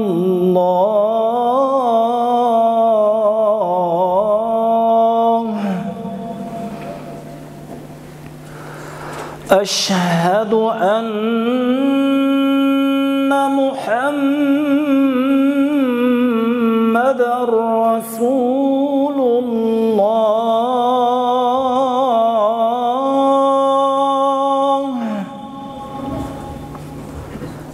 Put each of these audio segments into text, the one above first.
الله. أشهد أن محمد رسول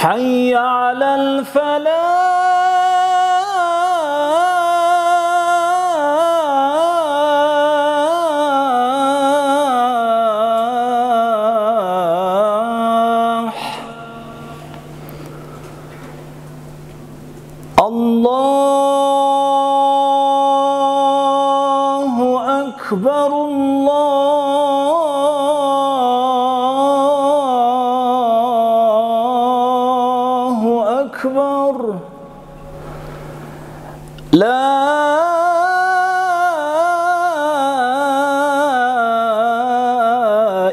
حي على الفلاح. الله أكبر الله أكبر. لا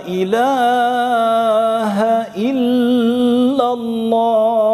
إله إلا الله.